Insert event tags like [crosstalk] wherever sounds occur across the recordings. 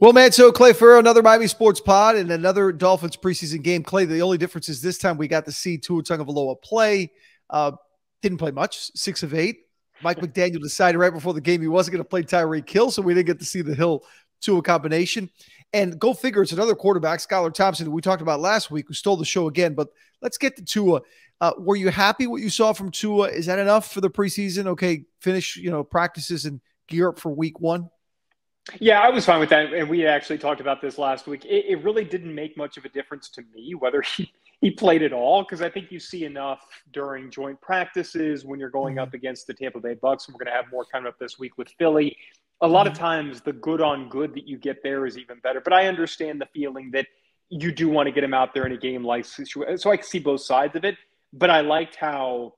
Well, man, so Clay Ferraro, another Miami Sports Pod and another Dolphins preseason game. Clay, the only difference is this time we got to see Tua Tagovailoa play. Uh, didn't play much, six of eight. Mike McDaniel decided right before the game he wasn't going to play Tyreek Hill, so we didn't get to see the Hill Tua combination. And go figure, it's another quarterback, Skylar Thompson, who we talked about last week, who stole the show again. But let's get to Tua. Uh, were you happy what you saw from Tua? Is that enough for the preseason? Okay, finish you know practices and gear up for week one. Yeah, I was fine with that. And we actually talked about this last week. It, it really didn't make much of a difference to me whether [laughs] he, he played at all, because I think you see enough during joint practices when you're going mm-hmm. up against the Tampa Bay Bucs. And we're going to have more coming up this week with Philly. A lot of mm-hmm. times, the good on good that you get there is even better. But I understand the feeling that you do want to get him out there in a game like situation. so I can see both sides of it. But I liked how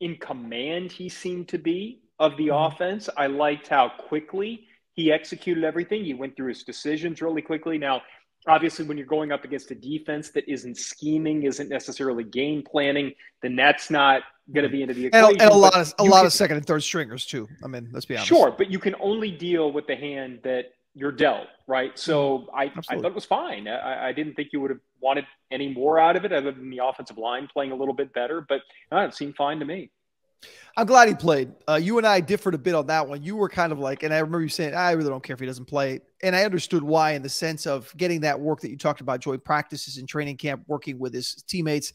in command he seemed to be of the mm-hmm. offense. I liked how quickly he executed everything. He went through his decisions really quickly. Now, obviously, when you're going up against a defense that isn't scheming, isn't necessarily game planning, then that's not going to be into the equation. And, a lot of a lot can, of second and third stringers too. I mean, let's be honest. Sure, but you can only deal with the hand that you're dealt, right? So mm-hmm. I, I thought it was fine. I, I, didn't think you would have wanted any more out of it other than the offensive line playing a little bit better, but uh, it seemed fine to me. I'm glad he played. Uh, you and I differed a bit on that one. You were kind of like, and I remember you saying, I really don't care if he doesn't play. And I understood why in the sense of getting that work that you talked about, joint practices and training camp, working with his teammates.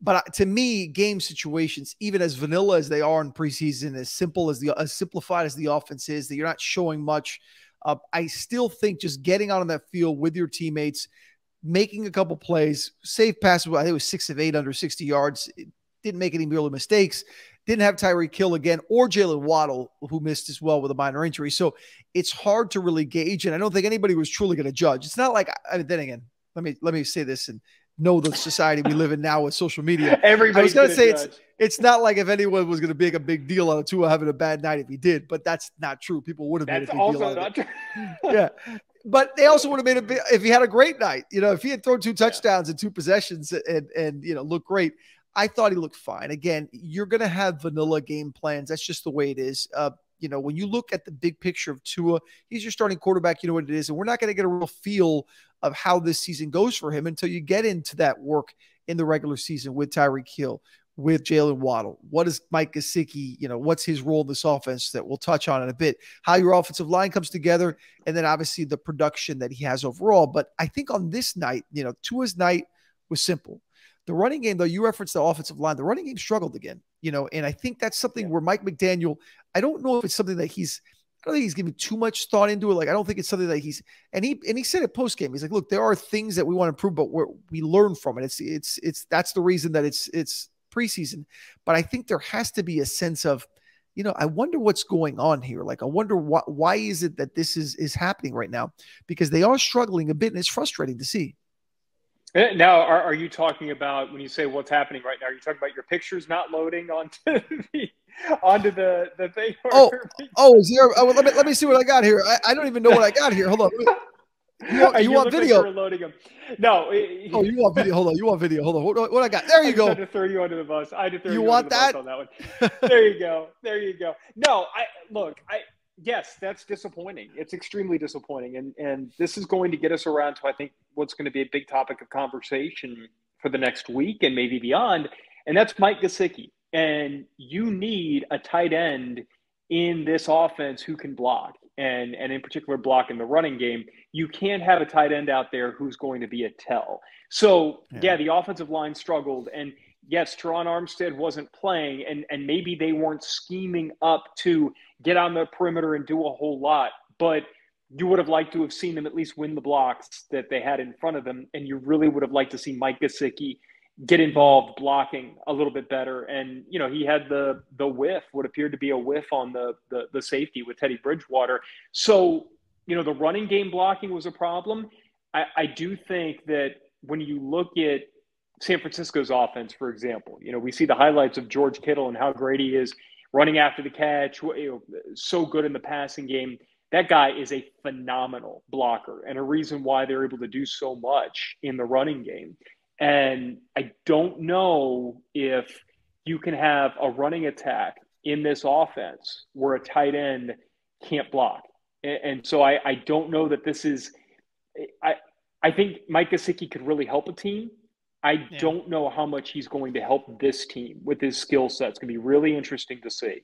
But uh, to me, game situations, even as vanilla as they are in preseason, as simple as the as simplified as the offense is, that you're not showing much. Uh, I still think just getting out on that field with your teammates, making a couple plays, safe passes. I think it was six of eight under 60 yards. It didn't make any real mistakes. Didn't have Tyreek Hill again or Jaylen Waddle, who missed as well with a minor injury. So it's hard to really gauge. And I don't think anybody was truly going to judge. It's not like, I mean, then again, let me let me say this and know the society we live in now with social media. [laughs] Everybody was going to say judge. it's it's not like if anyone was going to make a big deal out of Tua having a bad night if he did, but that's not true. People would have made a big deal of it. [laughs] yeah. But they also would have made a big if he had a great night. You know, if he had thrown two touchdowns yeah. and two possessions and and you know look great. I thought he looked fine. Again, you're going to have vanilla game plans. That's just the way it is. Uh, you know, when you look at the big picture of Tua, he's your starting quarterback. You know what it is. And we're not going to get a real feel of how this season goes for him until you get into that work in the regular season with Tyreek Hill, with Jaylen Waddle. What is Mike Gesicki? You know, what's his role in this offense that we'll touch on in a bit? How your offensive line comes together, and then obviously the production that he has overall. But I think on this night, you know, Tua's night was simple. The running game, though, you referenced the offensive line. The running game struggled again, you know, and I think that's something yeah. where Mike McDaniel, I don't know if it's something that he's, I don't think he's giving too much thought into it. Like, I don't think it's something that he's, and he, and he said it post game. He's like, look, there are things that we want to improve, but we we learn from it. It's, it's, it's, that's the reason that it's, it's preseason. But I think there has to be a sense of, you know, I wonder what's going on here. Like, I wonder why, why is it that this is, is happening right now? Because they are struggling a bit and it's frustrating to see. Eh, now, are, are you talking about when you say what's happening right now? Are you talking about your pictures not loading onto [laughs] the onto the the thing? Oh, oh, is there? Oh, let me let me see what I got here. I, I don't even know what I got here. Hold on. You want, [laughs] you want video? Loading them. No. He, oh, you want video? Hold on. You want video? Hold on. What, what I got? There you I go. I had to throw you under the bus. I had to throw you, you want that? on that one. there you go. There you go. No, I look. I yes, that's disappointing. It's extremely disappointing, and and this is going to get us around to I think what's going to be a big topic of conversation for the next week and maybe beyond, and that's Mike Gesicki. And you need a tight end in this offense who can block, and and in particular block in the running game. You can't have a tight end out there who's going to be a tell. So yeah, yeah the offensive line struggled, and yes, Terron Armstead wasn't playing, and and maybe they weren't scheming up to get on the perimeter and do a whole lot, but you would have liked to have seen them at least win the blocks that they had in front of them, and you really would have liked to see Mike Gesicki get involved blocking a little bit better. And you know, he had the the whiff, what appeared to be a whiff on the the, the safety with Teddy Bridgewater. So you know, the running game blocking was a problem. I, I do think that when you look at San Francisco's offense, for example, you know, we see the highlights of George Kittle and how great he is running after the catch, you know, so good in the passing game. That guy is a phenomenal blocker and a reason why they're able to do so much in the running game. And I don't know if you can have a running attack in this offense where a tight end can't block. And so I, I don't know that this is I think Mike Gesicki could really help a team. I yeah. don't know how much he's going to help this team with his skill set. It's going to be really interesting to see.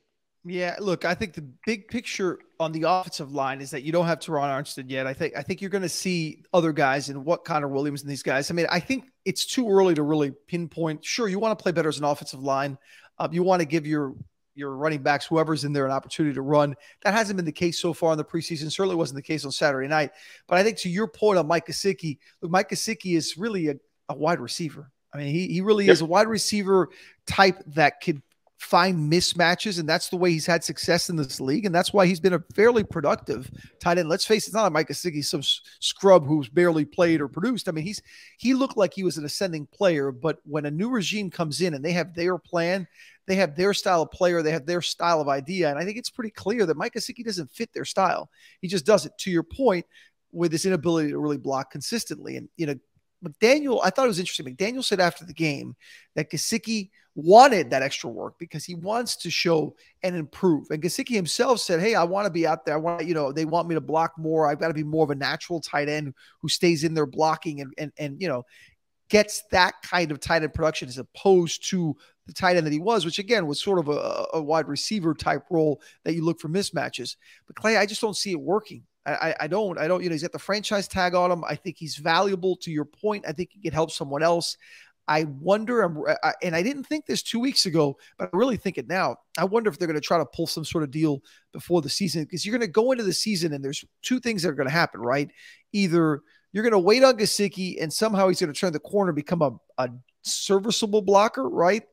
Yeah, look, I think the big picture on the offensive line is that you don't have Terron Armstead yet. I think I think you're going to see other guys and what Connor Williams and these guys. I mean, I think it's too early to really pinpoint. Sure, you want to play better as an offensive line. Uh, you want to give your your running backs, whoever's in there, an opportunity to run. That hasn't been the case so far in the preseason. Certainly wasn't the case on Saturday night. But I think to your point on Mike Gesicki, look, Mike Gesicki is really a, a wide receiver. I mean, he, he really yep. is a wide receiver type that could find mismatches, and that's the way he's had success in this league, and that's why he's been a fairly productive tight end. Let's face it, it's not like Mike Gesicki, some scrub who's barely played or produced. I mean, he's he looked like he was an ascending player, but when a new regime comes in and they have their plan, they have their style of player, they have their style of idea, and I think it's pretty clear that Mike Gesicki doesn't fit their style. He just doesn't. To your point, with his inability to really block consistently, and you know, McDaniel, I thought it was interesting. McDaniel said after the game that Gesicki wanted that extra work because he wants to show and improve. And Gesicki himself said, Hey, I want to be out there. I want, you know, they want me to block more. I've got to be more of a natural tight end who stays in there blocking and, and, and, you know, gets that kind of tight end production as opposed to the tight end that he was, which again was sort of a, a wide receiver type role that you look for mismatches. But Clay, I just don't see it working. I, I don't, I don't, you know, he's got the franchise tag on him. I think he's valuable to your point. I think he could help someone else. I wonder, I, and I didn't think this two weeks ago, but I really think it now. I wonder if they're going to try to pull some sort of deal before the season because you're going to go into the season and there's two things that are going to happen, right? Either you're going to wait on Gesicki and somehow he's going to turn the corner, become a, a serviceable blocker, right?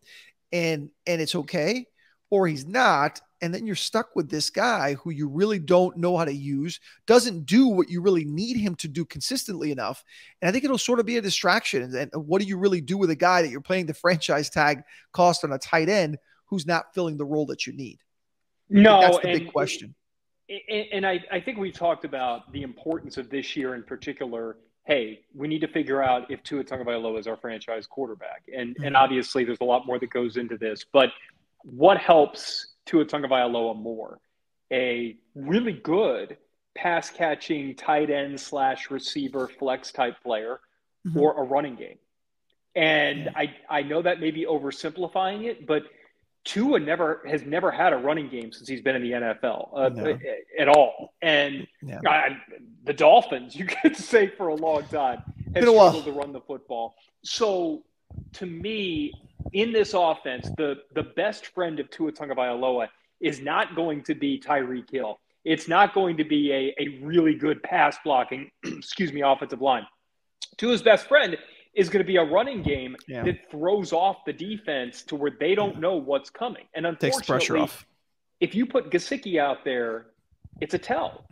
And and it's okay, or he's not, and then you're stuck with this guy who you really don't know how to use, doesn't do what you really need him to do consistently enough. And I think it'll sort of be a distraction. And what do you really do with a guy that you're playing the [laughs] franchise tag cost on a tight end who's not filling the role that you need? No, that's the big question. And I, I think we talked about the importance of this year in particular hey, we need to figure out if Tua Tagovailoa is our franchise quarterback. And mm-hmm. and obviously there's a lot more that goes into this, but what helps Tua Tagovailoa more. A really good pass catching tight end slash receiver flex type player mm-hmm. or a running game. And. I, I know that may be oversimplifying it, but Tua never has never had a running game since he's been in the NFL uh, no. at all. And yeah. I, the Dolphins, [laughs] you could say for a long time, have been struggled to run the football. So to me, in this offense, the the best friend of Tua Tagovailoa is not going to be Tyreek Hill. It's not going to be a, a really good pass blocking, [clears throat] excuse me, offensive line. Tua's best friend is going to be a running game yeah. that throws off the defense to where they don't know what's coming. And unfortunately, Takes pressure off. if you put Gesicki out there, it's a tell.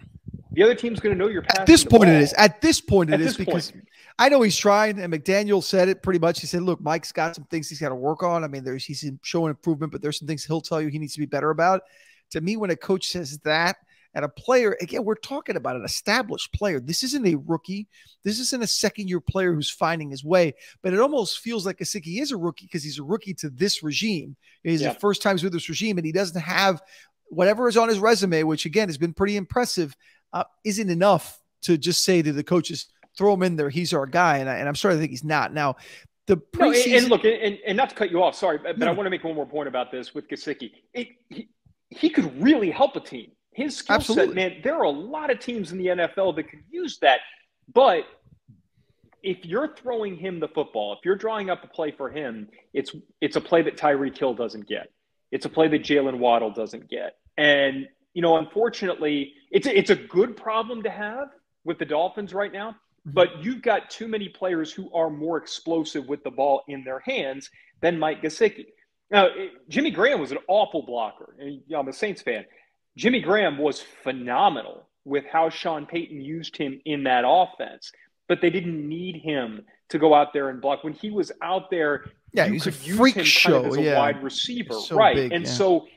The other team's going to know you're At this point, ball. it is. At this point, it At is because point. I know he's trying, and McDaniel said it pretty much. He said, "Look, Mike's got some things he's got to work on. I mean, there's he's showing improvement, but there's some things he'll tell you he needs to be better about." To me, when a coach says that, and a player, again, we're talking about an established player. This isn't a rookie. This isn't a second year player who's finding his way, but it almost feels like Gesicki is a rookie because he's a rookie to this regime. He's yeah. the first times with this regime, and he doesn't have whatever is on his resume, which again has been pretty impressive, uh, isn't enough to just say to the coaches, throw him in there. He's our guy. And, I, and I'm starting to think he's not. Now, the preseason. No, and, and, look, and, and, not to cut you off, sorry, but, but I want to make one more point about this with Gesicki. he, he could really help a team. His skill set, man, there are a lot of teams in the NFL that could use that. But if you're throwing him the football, if you're drawing up a play for him, it's it's a play that Tyreek Hill doesn't get. It's a play that Jaylen Waddle doesn't get. And you know, unfortunately, it's a, it's a good problem to have with the Dolphins right now. Mm-hmm. But you've got too many players who are more explosive with the ball in their hands than Mike Gesicki. Now, Jimmy Graham was an awful blocker. And I'm a Saints fan. Jimmy Graham was phenomenal with how Sean Payton used him in that offense, but they didn't need him to go out there and block. When he was out there, yeah, you could use him show, kind of as a yeah. wide receiver, so right? Big, and yeah. so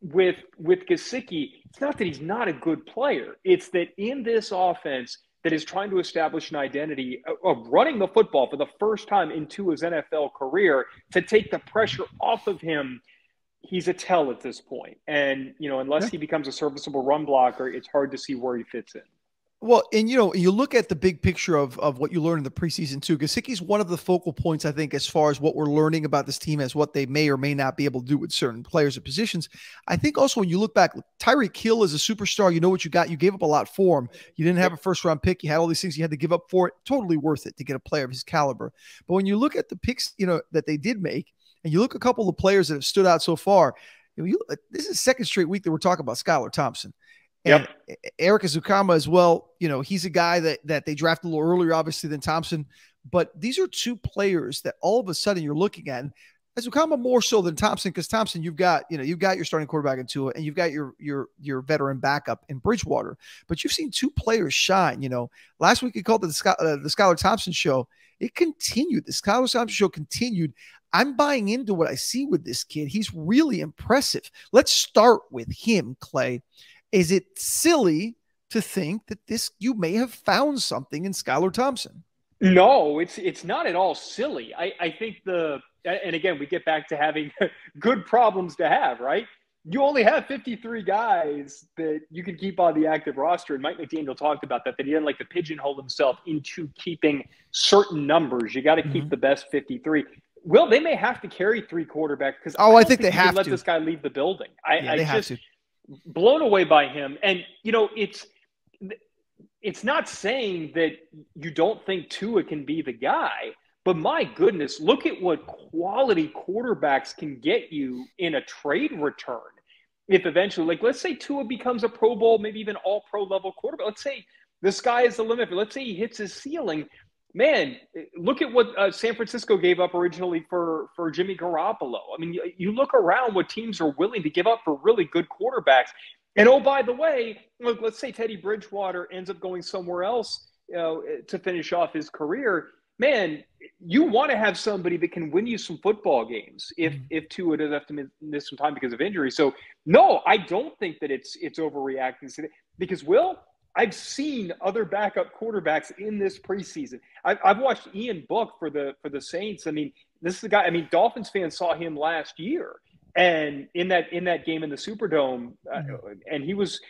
with with Gesicki, it's not that he's not a good player; it's that in this offense – that is trying to establish an identity uh, of running the football for the first time into his NFL career to take the pressure off of him. He's a tell at this point. And, you know, unless yeah. he becomes a serviceable run blocker, it's hard to see where he fits in. Well, and you know, you look at the big picture of of what you learned in the preseason too. Gesicki's one of the focal points, I think, as far as what we're learning about this team as what they may or may not be able to do with certain players or positions. I think also when you look back, Tyreek Hill is a superstar. You know what you got. You gave up a lot for him. You didn't have a first round pick. You had all these things you had to give up for it. Totally worth it to get a player of his caliber. But when you look at the picks, you know that they did make, and you look a couple of players that have stood out so far. You this is second straight week that we're talking about Skylar Thompson. And yep. Erik Ezukanma as well, you know, he's a guy that that they drafted a little earlier, obviously, than Thompson. But these are two players that all of a sudden you're looking at. Ezukanma more so than Thompson, because Thompson, you've got, you know, you've got your starting quarterback in Tua, and you've got your your your veteran backup in Bridgewater. But you've seen two players shine. You know, last week you called the, uh, the Skylar Thompson show. It continued. The Skylar Thompson show continued. I'm buying into what I see with this kid. He's really impressive. Let's start with him, Clay. Is it silly to think that this you may have found something in Skylar Thompson? No, it's it's not at all silly. I, I think the and again we get back to having [laughs] good problems to have, right? You only have 53 guys that you can keep on the active roster. And Mike McDaniel talked about that, that he didn't like to pigeonhole himself into keeping certain numbers. You got to mm-hmm. keep the best 53. Well, they may have to carry three quarterbacks because oh, I, I think, they have let to let this guy leave the building. I, yeah, I just blown away by him. And you know, it's it's not saying that you don't think Tua can be the guy, but my goodness, look at what quality quarterbacks can get you in a trade return. If eventually, like, let's say Tua becomes a Pro Bowl, maybe even all pro level quarterback. Let's say the sky is the limit. Let's say he hits his ceiling man, look at what uh, San Francisco gave up originally for for Jimmy Garoppolo. I mean, you, you, look around what teams are willing to give up for really good quarterbacks. And oh, by the way, look, let's say Teddy Bridgewater ends up going somewhere else you know, to finish off his career. Man, you want to have somebody that can win you some football games if mm-hmm. if Tua does have to miss some time because of injury. So no, I don't think that it's it's overreacting because Will I've seen other backup quarterbacks in this preseason. I've, I've, watched Ian Book for the for the Saints. I mean, this is the guy. I mean, Dolphins fans saw him last year, and in that in that game in the Superdome, uh, and he was.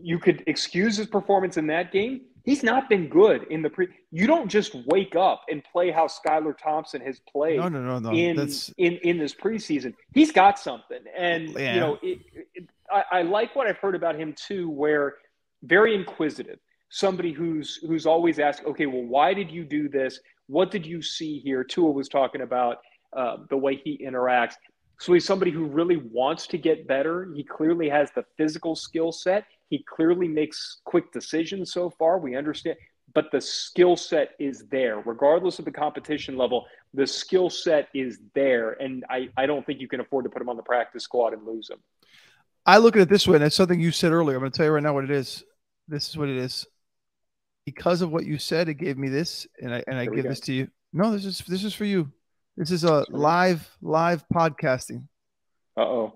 You could excuse his performance in that game. He's not been good in the pre. You don't just wake up and play how Skylar Thompson has played. No, no, no, no. In That's... in in this preseason, he's got something, and yeah. you know, it, it, I, I like what I've heard about him too, where very inquisitive, somebody who's who's always asked, okay, well, why did you do this? What did you see here? Tua was talking about uh, the way he interacts. So he's somebody who really wants to get better. He clearly has the physical skill set. He clearly makes quick decisions so far. We understand, but the skill set is there, regardless of the competition level. The skill set is there, and I, I don't think you can afford to put him on the practice squad and lose him. I look at it this way, and it's something you said earlier. I'm going to tell you right now what it is. This is what it is. Because of what you said, it gave me this, and I and I give this to you. No, this is this is for you. This is a live live podcasting. Uh oh.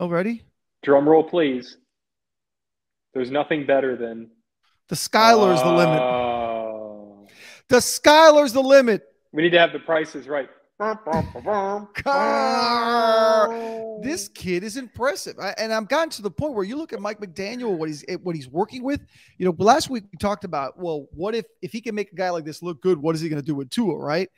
Oh, ready? Drum roll, please. There's nothing better than the Skylar's uh... the limit. Oh. The Skylar's the limit. We need to have the prices right. This kid is impressive, I, and I've gotten to the point where you look at Mike McDaniel, what he's what he's working with. You know, last week we talked about, well, what if if he can make a guy like this look good? What is he going to do with Tua? Right?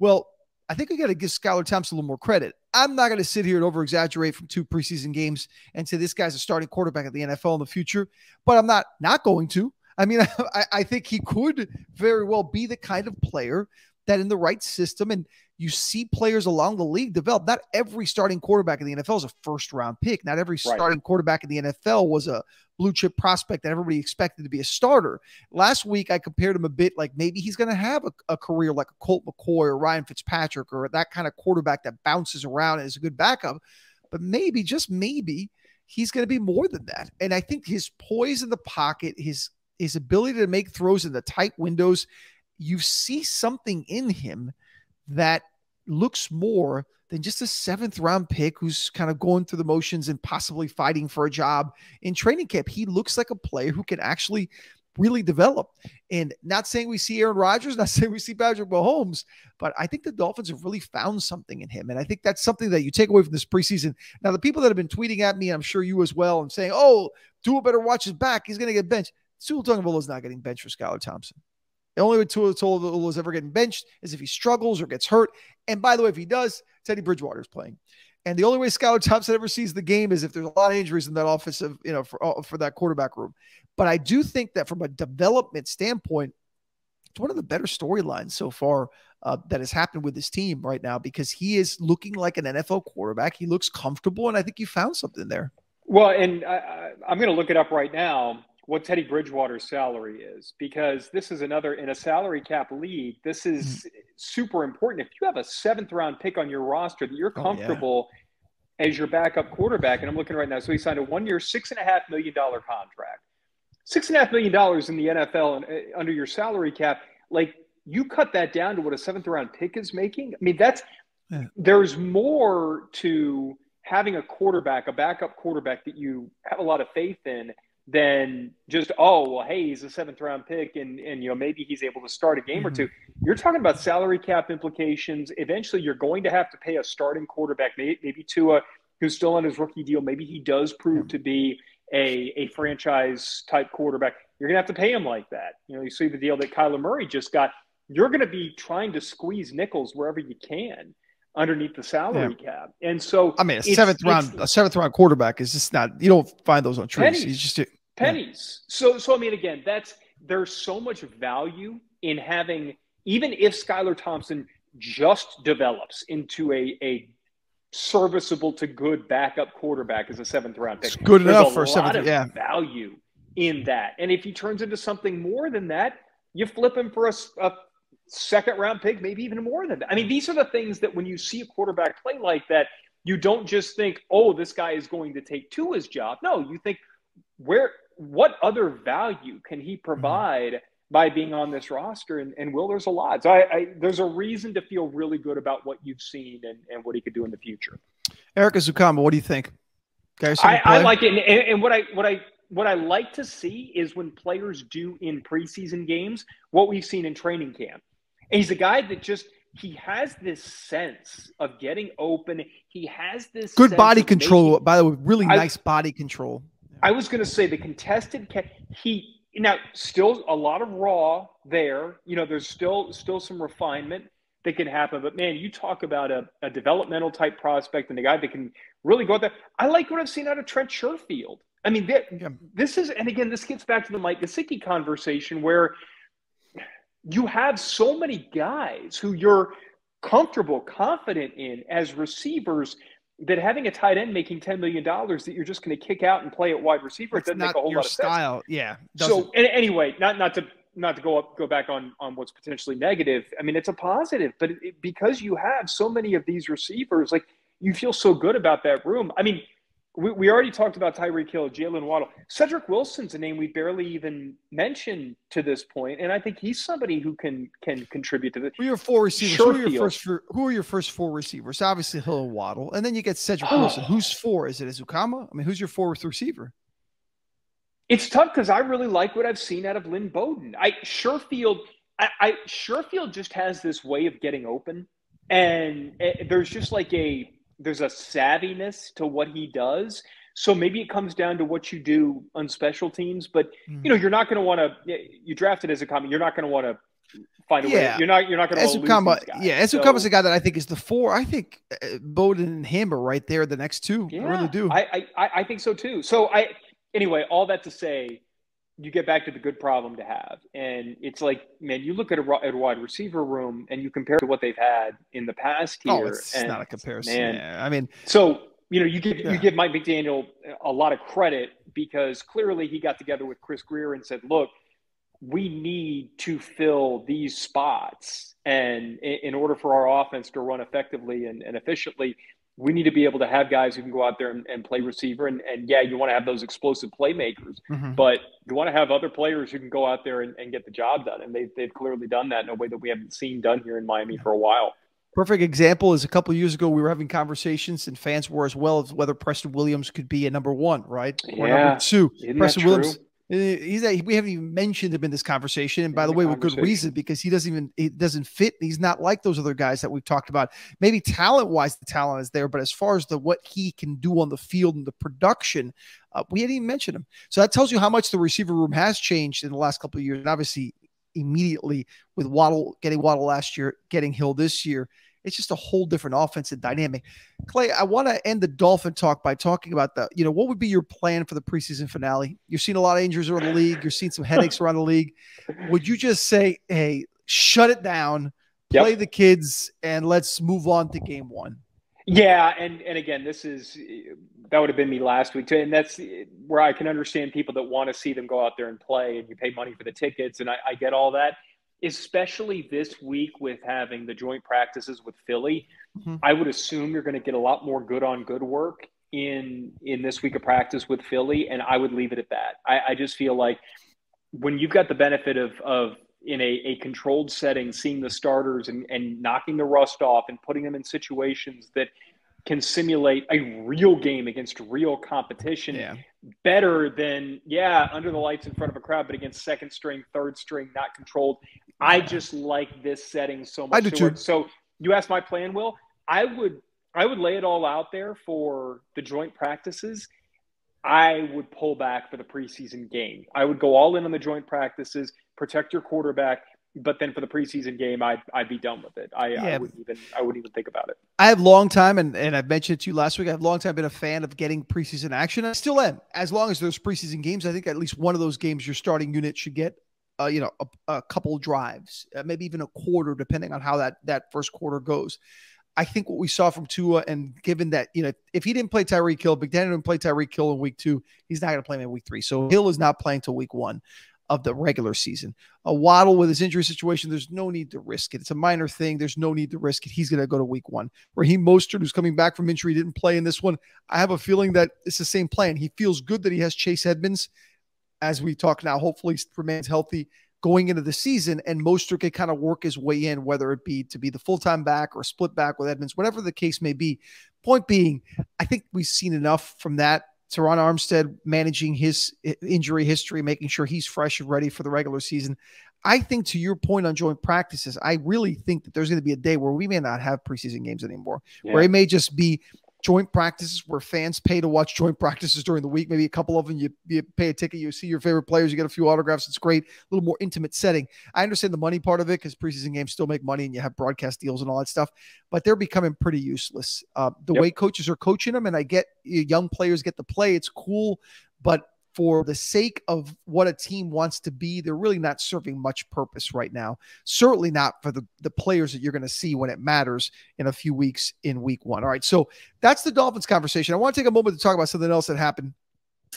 Well, I think we got to give Skylar Thompson a little more credit. I'm not going to sit here and over exaggerate from two preseason games and say this guy's a starting quarterback at the NFL in the future, but I'm not not going to. I mean, [laughs] I, I think he could very well be the kind of player that in the right system and you see players along the league develop. Not every starting quarterback in the NFL is a first round pick. Not every starting quarterback in the NFL was a blue chip prospect that everybody expected to be a starter. Last week, I compared him a bit like maybe he's going to have a, a, career like a Colt McCoy or Ryan Fitzpatrick or that kind of quarterback that bounces around and is a good backup. But maybe, just maybe, he's going to be more than that. And I think his poise in the pocket, his his ability to make throws in the tight windows, you see something in him that looks more than just a seventh round pick who's kind of going through the motions and possibly fighting for a job in training camp. He looks like a player who can actually really develop. And not saying we see Aaron Rodgers, [laughs] not saying we see Patrick Mahomes, but I think the Dolphins have really found something in him. And I think that's something that you take away from this preseason. Now, the people that have been tweeting at me, I'm sure you as well, and saying, oh, Tua better watch his back. He's going to get benched. Tua Tagovailoa is not getting benched for Skylar Thompson. The only way Tua Tagovailoa is ever getting benched is if he struggles or gets hurt. And by the way, if he does, Teddy Bridgewater is playing. And the only way Skylar Thompson ever sees the game is if there's a lot of injuries in that office of you know, for, uh, for that quarterback room. But I do think that from a development standpoint, it's one of the better storylines so far uh, that has happened with this team right now because he is looking like an NFL quarterback. He looks comfortable, and I think you found something there. Well, and I, I'm going to look it up right now what Teddy Bridgewater's salary is because this is another in a salary cap league. This is mm-hmm. super important. If you have a seventh round pick on your roster that you're comfortable oh, yeah. as your backup quarterback, and I'm looking right now, so he signed a one year, six and a half million dollar contract. Six and a half million dollars in the NFL and uh, under your salary cap, like you cut that down to what a seventh round pick is making. I mean, that's yeah. there's more to having a quarterback, a backup quarterback that you have a lot of faith in than just oh well hey he's a seventh round pick and and you know maybe he's able to start a game mm-hmm. or two. You're talking about salary cap implications. Eventually you're going to have to pay a starting quarterback maybe, maybe Tua who's still on his rookie deal. Maybe he does prove to be a a franchise type quarterback. You're going to have to pay him like that. You know you see the deal that Kyler Murray just got. You're going to be trying to squeeze nickels wherever you can underneath the salary yeah. cap. And so I mean a seventh round a seventh round quarterback is just not you don't find those on trees. Pennies, He's just pennies. Yeah. So so I mean again, that's there's so much value in having even if Skylar Thompson just develops into a a serviceable to good backup quarterback as a seventh round pick. It's good enough for a seventh yeah. value in that. And if he turns into something more than that, you flip him for a, a second round pick, maybe even more than that. I mean, these are the things that when you see a quarterback play like that, you don't just think, oh, this guy is going to take Tua's job. No, you think, where, what other value can he mm-hmm. provide mm-hmm. by being on this roster? And, and Will, there's a lot. So I, I, there's a reason to feel really good about what you've seen and, and what he could do in the future. Erik Ezukanma, what do you think? Guys, I, I, like it. And, and what I, what I, what I like to see is when players do in preseason games what we've seen in training camp. And he's a guy that just he has this sense of getting open. He has this good body control. Making, by the way, really I, nice body control. I was going to say the contested he now still a lot of raw there. You know, there's still still some refinement that can happen. But man, you talk about a, a developmental type prospect and a guy that can really go out there. I like what I've seen out of Trent Sherfield. I mean, yeah. this is, and again, this gets back to the Mike Gesicki conversation where you have so many guys who you're comfortable, confident in as receivers that having a tight end making $10 million that you're just going to kick out and play at wide receiver That's doesn't make a whole lot of style. sense. Yeah. So anyway, not, not to, not to go up, go back on, on what's potentially negative. I mean, it's a positive, but it, because you have so many of these receivers, like you feel so good about that room. I mean, we, we already talked about Tyreek Hill, Jaylen Waddle. Cedric Wilson's a name we barely even mentioned to this point, and I think he's somebody who can can contribute to this. Who are your four receivers? Who are your first who are your first four receivers? Obviously Hill and Waddle, and then you get Cedric oh. Wilson. Who's four? Is it Ezukanma? I mean, who's your fourth receiver? It's tough because I really like what I've seen out of Lynn Bowden. I Sherfield, I, I Sherfield just has this way of getting open, and it, there's just like a there's a savviness to what he does. So maybe it comes down to what you do on special teams, but mm-hmm. you know you're not going to want to. You drafted Ezukanma. You're not going to want to find a yeah. way. You're not. You're not going to. Ezukanma, yeah, Ezukanma's so, a guy that I think is the four. I think uh, Bowden and him are right there. The next two, yeah, I really do. I, I I think so too. So I anyway, all that to say, you get back to the good problem to have. And it's like, man, you look at a, at a wide receiver room and you compare to what they've had in the past here. Oh, it's and, not a comparison. Man, yeah. I mean, so you know, you give yeah. you give Mike McDaniel a lot of credit because clearly he got together with Chris Grier and said, look, we need to fill these spots. And in, in order for our offense to run effectively and, and efficiently, we need to be able to have guys who can go out there and, and play receiver. And, and, yeah, you want to have those explosive playmakers, mm-hmm. but you want to have other players who can go out there and, and, get the job done. And they've, they've clearly done that in a way that we haven't seen done here in Miami for a while. Perfect example is a couple years ago we were having conversations and fans were as well as whether Preston Williams could be a number one, right? Or yeah. number two. Isn't Preston Williams He's a, we haven't even mentioned him in this conversation, and by the, the way, with good reason because he doesn't even he doesn't fit. He's not like those other guys that we've talked about. Maybe talent wise, the talent is there, but as far as the what he can do on the field and the production, uh, we hadn't even mentioned him. So that tells you how much the receiver room has changed in the last couple of years, and obviously immediately with Waddle getting Waddle last year, getting Hill this year it's just a whole different offensive dynamic. Clay, I want to end the Dolphin talk by talking about the, you know, what would be your plan for the preseason finale? You're seeing a lot of injuries around the league. You're seeing some headaches around the league. Would you just say, hey, shut it down, play yep. the kids, and let's move on to game one? Yeah, and and again, this is that would have been me last week too, and that's where I can understand people that want to see them go out there and play, and you pay money for the tickets, and I, I get all that especially this week with having the joint practices with Philly, mm-hmm. I would assume you're going to get a lot more good on good work in in this week of practice with Philly, and I would leave it at that. I, I just feel like when you've got the benefit of of in a, a controlled setting, seeing the starters and, and knocking the rust off and putting them in situations that can simulate a real game against real competition yeah. better than yeah under the lights in front of a crowd but against second string third string not controlled I just like this setting so much. I do too. So you asked my plan, Will. I would I would lay it all out there for the joint practices. I would pull back for the preseason game. I would go all in on the joint practices, protect your quarterback, but then for the preseason game, I'd I'd be done with it. I, yeah. I wouldn't even I wouldn't even think about it. I have long time, and and I've mentioned it to you last week. I've long time been a fan of getting preseason action. I still am. As long as there's preseason games, I think at least one of those games your starting unit should get uh, you know, a, a couple drives, uh, maybe even a quarter, depending on how that that first quarter goes. I think what we saw from Tua, and given that you know, if he didn't play Tyreek Hill, Big Dan didn't play Tyreek Hill in week two, he's not going to play him in week three. So Hill is not playing till week one of the regular season. A Waddle with his injury situation, there's no need to risk it. It's a minor thing. There's no need to risk it. He's going to go to week one. Raheem Mostert, who's coming back from injury, didn't play in this one. I have a feeling that it's the same plan. He feels good that he has Chase Edmonds. As we talk now, hopefully remains healthy going into the season, and Mostert could kind of work his way in, whether it be to be the full time back or split back with Edmonds, whatever the case may be. Point being, I think we've seen enough from that. Terron Armstead managing his injury history, making sure he's fresh and ready for the regular season. I think to your point on joint practices, I really think that there's going to be a day where we may not have preseason games anymore, yeah. where it may just be joint practices where fans pay to watch joint practices during the week. Maybe a couple of them, you, you pay a ticket, you see your favorite players, you get a few autographs. It's great, a little more intimate setting. I understand the money part of it because preseason games still make money and you have broadcast deals and all that stuff, but they're becoming pretty useless. Uh, the yep. way coaches are coaching them, and I get young players get to play, it's cool, but for the sake of what a team wants to be, they're really not serving much purpose right now. Certainly not for the, the players that you're going to see when it matters in a few weeks in week one. All right. So that's the Dolphins conversation. I want to take a moment to talk about something else that happened,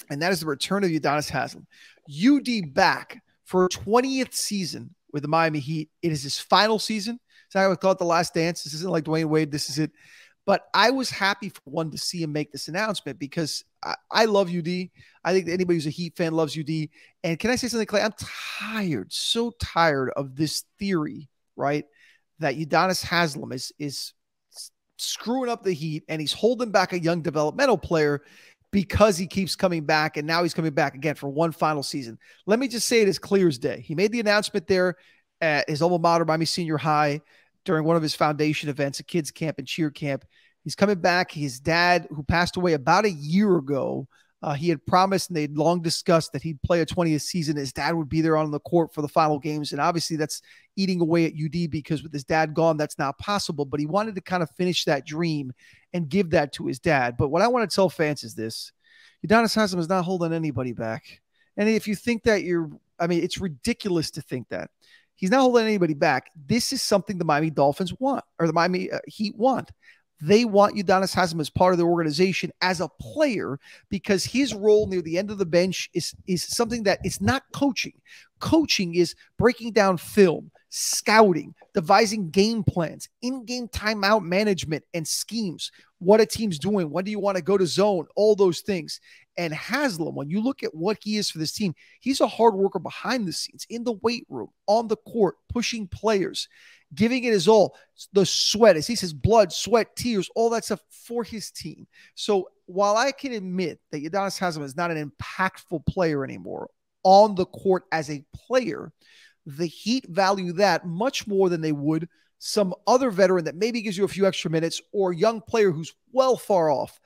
and that is the return of Udonis Haslem. UD back for 20th season with the Miami Heat. It is his final season. So I would call it the last dance. This isn't like Dwyane Wade. This is it. But I was happy for one to see him make this announcement because I, I love UD. I think anybody who's a Heat fan loves UD. And can I say something, Clay? I'm tired, so tired of this theory, right? That Udonis Haslem is is screwing up the Heat and he's holding back a young developmental player because he keeps coming back and now he's coming back again for one final season. Let me just say it as clear as day. He made the announcement there at his alma mater, Miami Senior High, during one of his foundation events, a kids camp and cheer camp. He's coming back. His dad, who passed away about a year ago, uh, he had promised and they'd long discussed that he'd play a 20th season. His dad would be there on the court for the final games. And obviously, that's eating away at UD because with his dad gone, that's not possible. But he wanted to kind of finish that dream and give that to his dad. But what I want to tell fans is this Udonis Haslem is not holding anybody back. And if you think that you're, I mean, it's ridiculous to think that. He's not holding anybody back. This is something the Miami Dolphins want or the Miami uh, Heat want. They want Udonis Haslem as part of their organization as a player because his role near the end of the bench is, is something that it's not coaching. Coaching is breaking down film, scouting, devising game plans, in game timeout management, and schemes. What a team's doing. When do you want to go to zone? All those things. And Haslem, when you look at what he is for this team, he's a hard worker behind the scenes, in the weight room, on the court, pushing players giving it his all. The sweat, as he says, blood, sweat, tears, all that stuff for his team. So while I can admit that Udonis Haslem is not an impactful player anymore on the court as a player, the Heat value that much more than they would some other veteran that maybe gives you a few extra minutes or young player who's well far off.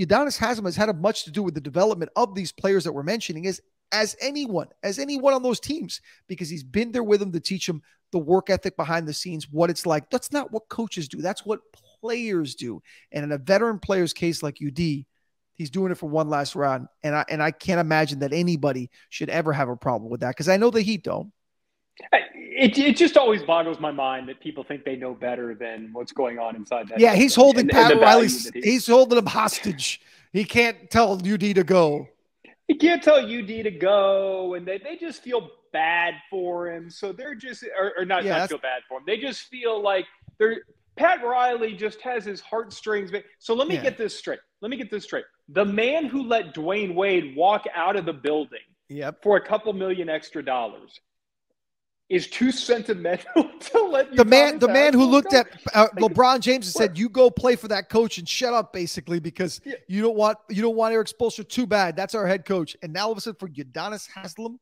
Udonis Haslem has had much to do with the development of these players that we're mentioning as as anyone, as anyone on those teams, because he's been there with them to teach them the work ethic behind the scenes, what it's like. That's not what coaches do. That's what players do. And in a veteran player's case like UD, he's doing it for one last round. And I and I can't imagine that anybody should ever have a problem with that because I know the Heat don't. It, it just always boggles my mind that people think they know better than what's going on inside that. Yeah, he's holding and, Pat and Riley. He's holding him hostage. He can't tell UD to go. He can't tell UD to go, and they, they just feel bad for him. So they're just, or, or not, yeah, not feel bad for him. They just feel like they're Pat Riley just has his heartstrings. So let me yeah. get this straight. Let me get this straight. The man who let Dwyane Wade walk out of the building yep. for a couple million extra dollars is too sentimental [laughs] to let the man the man who looked at [laughs] uh, LeBron James and said, "You go play for that coach and shut up," basically because yeah. you don't want you don't want Erik Spoelstra too bad. That's our head coach, and now all of a sudden for Udonis Haslem,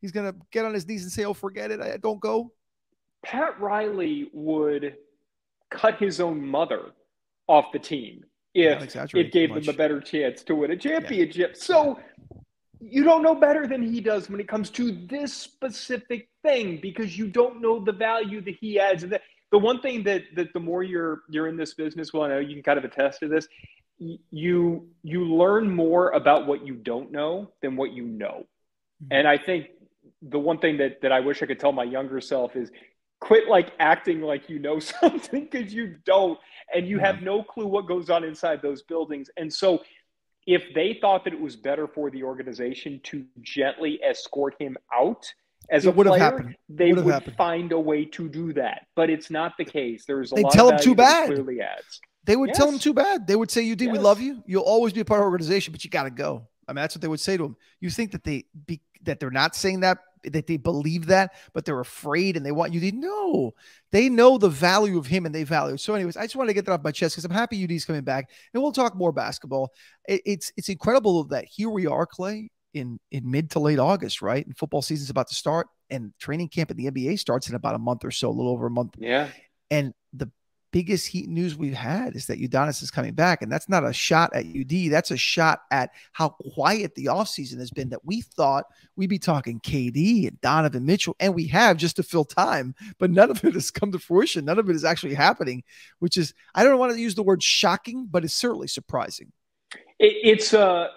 he's gonna get on his knees and say, "Oh, forget it, I don't go." Pat Riley would cut his own mother off the team if it gave them a better chance to win a championship. Yeah. So you don't know better than he does when it comes to this specific thing because you don't know the value that he adds. The, the one thing that that the more you're you're in this business, well, I know you can kind of attest to this. You you learn more about what you don't know than what you know, mm-hmm. and I think the one thing that that I wish I could tell my younger self is quit like acting like you know [laughs] something because you don't and you have no clue what goes on inside those buildings and so if they thought that it was better for the organization to gently escort him out as it a player, happened. they would happened. find a way to do that. But it's not the case. There's a they lot tell him too bad. Clearly adds. They would yes. tell him too bad. They would say, "You did. Yes. We love you. You'll always be a part of our organization, but you got to go." I mean, that's what they would say to him. You think that they be, that they're not saying that that they believe that, but they're afraid and they want you to know. They know the value of him and they value. So, anyways, I just wanted to get that off my chest because I'm happy UD's coming back, and we'll talk more basketball. It, it's it's incredible that here we are, Clay, in in mid to late August, right? And football season's about to start, and training camp in the NBA starts in about a month or so, a little over a month. Yeah. And biggest heat news we've had is that Udonis is coming back. And that's not a shot at UD. That's a shot at how quiet the offseason has been that we thought we'd be talking KD and Donovan Mitchell. And we have just to fill time, but none of it has come to fruition. None of it is actually happening, which is, I don't want to use the word shocking, but it's certainly surprising. It, it's, uh,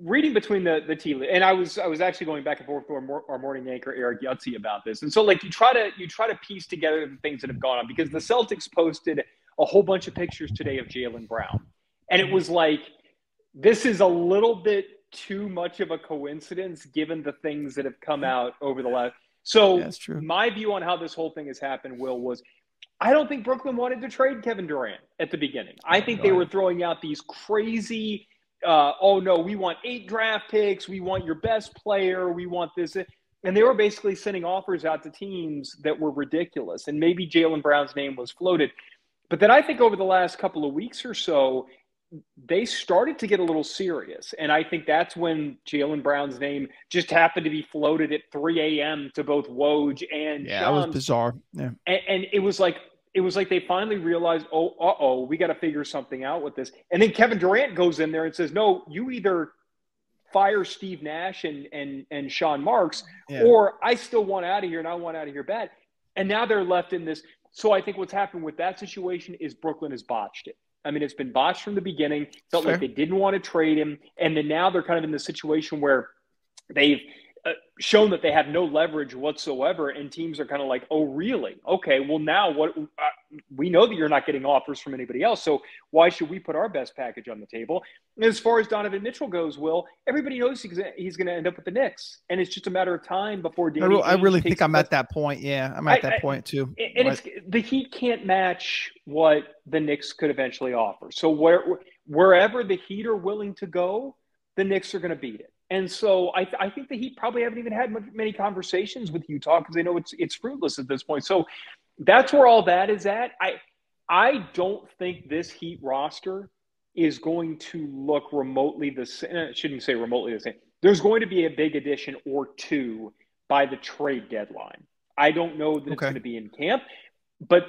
reading between the the tea and I was I was actually going back and forth with our, our morning anchor Eric Yutzi about this, and so like you try to you try to piece together the things that have gone on because the Celtics posted a whole bunch of pictures today of Jaylen Brown, and it was like this is a little bit too much of a coincidence given the things that have come out over the last. So That's true. my view on how this whole thing has happened, Will, was I don't think Brooklyn wanted to trade Kevin Durant at the beginning. I think they were throwing out these crazy uh, oh no, we want eight draft picks, we want your best player, we want this. And they were basically sending offers out to teams that were ridiculous. And maybe Jaylen Brown's name was floated. But then I think over the last couple of weeks or so, they started to get a little serious. And I think that's when Jaylen Brown's name just happened to be floated at 3 a.m. to both Woj and Yeah, Shams. that was bizarre. Yeah. And, and it was like, it was like they finally realized, oh, uh oh, we got to figure something out with this. And then Kevin Durant goes in there and says, no, you either fire Steve Nash and and and Sean Marks, yeah. or I still want out of here and I want out of here bad. And now they're left in this. So I think what's happened with that situation is Brooklyn has botched it. I mean, it's been botched from the beginning. Felt Fair. like they didn't want to trade him, and then now they're kind of in the situation where they've uh, shown that they have no leverage whatsoever, and teams are kind of like, "Oh, really? Okay, well now what? Uh, we know that you're not getting offers from anybody else, so why should we put our best package on the table?" And as far as Donovan Mitchell goes, Will everybody knows he's, he's going to end up with the Knicks, and it's just a matter of time before Danny. I, re- I really think I'm at that point. Yeah, I'm at I, that I, point too. And it's the Heat can't match what the Knicks could eventually offer. So where wherever the Heat are willing to go, the Knicks are going to beat it. And so I, th- I think the Heat probably haven't even had many conversations with Utah because they know it's it's fruitless at this point. So that's where all that is at. I I don't think this Heat roster is going to look remotely the same. Eh, I shouldn't say remotely the same. there's going to be a big addition or two by the trade deadline. I don't know that okay. it's going to be in camp, but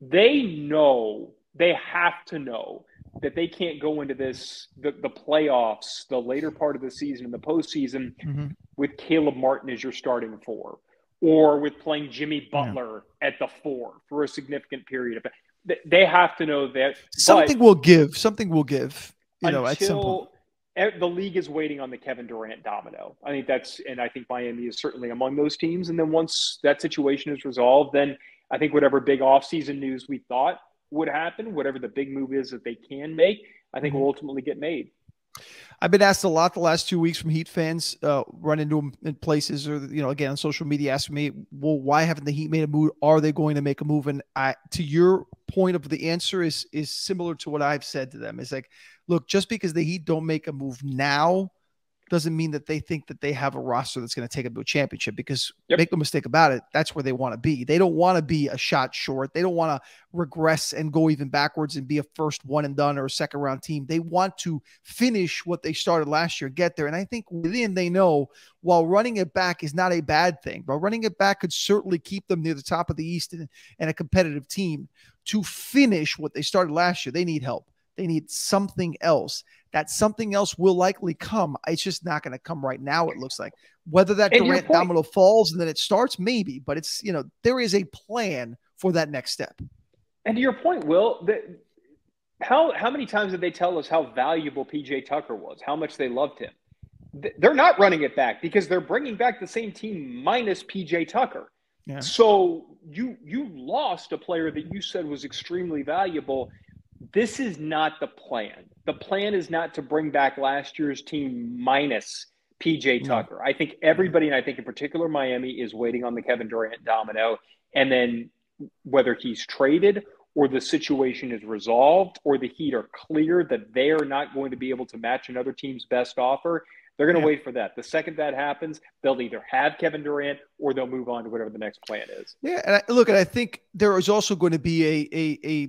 they know they have to know that they can't go into this the, the playoffs, the later part of the season, and the postseason mm-hmm. with Caleb Martin as your starting four, or with playing Jimmy Butler yeah. at the four for a significant period of they have to know that something will give. Something will give. You know, at some point the league is waiting on the Kevin Durant domino. I think that's, and I think Miami is certainly among those teams. And then once that situation is resolved, then I think whatever big offseason news we thought would happen, whatever the big move is that they can make, I think mm-hmm. will ultimately get made. I've been asked a lot the last two weeks from Heat fans, uh, run into them in places, or you know, again on social media, asking me, "Well, why haven't the Heat made a move? Are they going to make a move?" And I, to your point of the answer is is similar to what I've said to them. It's like, look, just because the Heat don't make a move now doesn't mean that they think that they have a roster that's going to take them to a championship because yep. make no mistake about it, that's where they want to be. They don't want to be a shot short. They don't want to regress and go even backwards and be a first one and done or a second round team. They want to finish what they started last year, get there. And I think within they know while running it back is not a bad thing, but running it back could certainly keep them near the top of the East and, and a competitive team to finish what they started last year. They need help. They need something else. That something else will likely come. It's just not going to come right now, it looks like. Whether that and Durant domino falls and then it starts, maybe, but it's, you know, there is a plan for that next step. And to your point, Will, the, how, how many times did they tell us how valuable PJ Tucker was, how much they loved him? They're not running it back because they're bringing back the same team minus PJ Tucker. Yeah. So you you lost a player that you said was extremely valuable this is not the plan. The plan is not to bring back last year's team minus PJ Tucker. I think everybody, and I think in particular Miami, is waiting on the Kevin Durant domino. And then whether he's traded or the situation is resolved or the Heat are clear that they are not going to be able to match another team's best offer, they're going to yeah. wait for that. The second that happens, they'll either have Kevin Durant or they'll move on to whatever the next plan is. Yeah, and I, look, and I think there is also going to be a a, a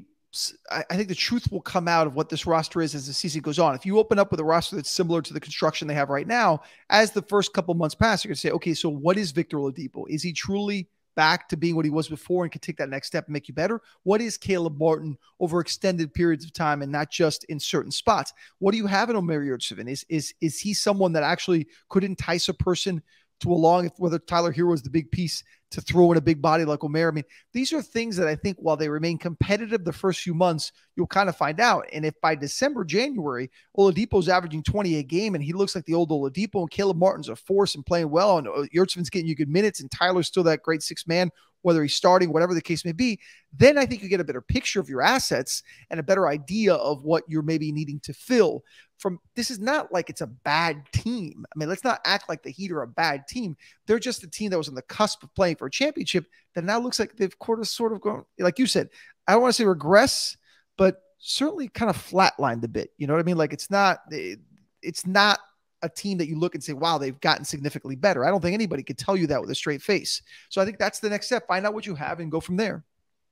I think the truth will come out of what this roster is as the season goes on. If you open up with a roster that's similar to the construction they have right now, as the first couple months pass, you're going to say, okay, so what is Victor Oladipo? Is he truly back to being what he was before and can take that next step and make you better? What is Caleb Martin over extended periods of time and not just in certain spots? What do you have in Omer Yurtseven? Is is is he someone that actually could entice a person to along whether Tyler Herro is the big piece to throw in a big body like Omer. I mean, these are things that I think while they remain competitive the first few months, you'll kind of find out. And if by December, January, Oladipo's averaging 28 game and he looks like the old Oladipo and Caleb Martin's a force and playing well and uh, Yurtseven's getting you good minutes and Tyler's still that great six man whether he's starting, whatever the case may be, then I think you get a better picture of your assets and a better idea of what you're maybe needing to fill. From this is not like it's a bad team. I mean, let's not act like the Heat are a bad team. They're just a team that was on the cusp of playing for a championship that now looks like they've sort of gone, like you said, I don't want to say regress, but certainly kind of flatlined a bit. You know what I mean? Like it's not, eh, it's not a team that you look and say, wow, they've gotten significantly better. I don't think anybody could tell you that with a straight face. So I think that's the next step. Find out what you have and go from there.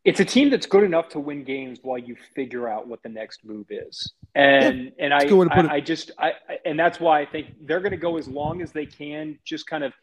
It's a team that's good enough to win games while you figure out what the next move is. And yeah, and I, I, I, just I and that's why I think they're going to go as long as they can, just kind of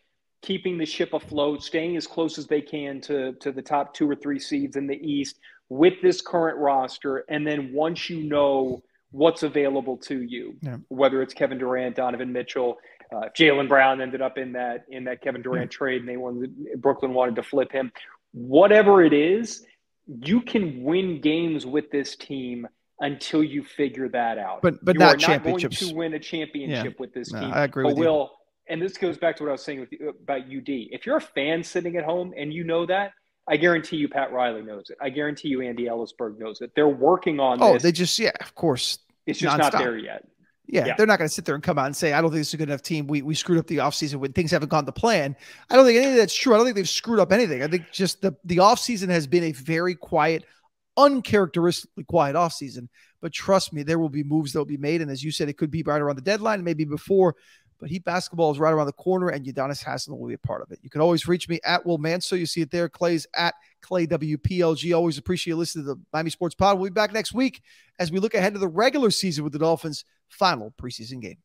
keeping the ship afloat, staying as close as they can to to the top two or three seeds in the East with this current roster. And then once you know what's available to you, yeah. whether it's Kevin Durant, Donovan Mitchell, uh, Jaylen Brown ended up in that in that Kevin Durant yeah. trade, and they wanted Brooklyn wanted to flip him. Whatever it is, you can win games with this team until you figure that out. But but you not, not going to win a championship yeah. with this team. I agree but with will, you. And this goes back to what I was saying with, about UD. If you're a fan sitting at home and you know that, I guarantee you Pat Riley knows it. I guarantee you Andy Elisburg knows it. They're working on oh, this. they just yeah, of course. It's just nonstop. not there yet. Yeah, yeah, they're not going to sit there and come out and say, I don't think this is a good enough team. We, we screwed up the offseason when things haven't gone to plan. I don't think any of that's true. I don't think they've screwed up anything. I think just the, the offseason has been a very quiet, uncharacteristically quiet offseason. But trust me, there will be moves that will be made. And as you said, it could be right around the deadline, maybe before. But Heat basketball is right around the corner, and Udonis Haslem will be a part of it. You can always reach me at Will Manso. You see it there. Clay's at Clay WPLG. Always appreciate listening to the Miami Sports Pod. We'll be back next week as we look ahead to the regular season with the Dolphins' final preseason game.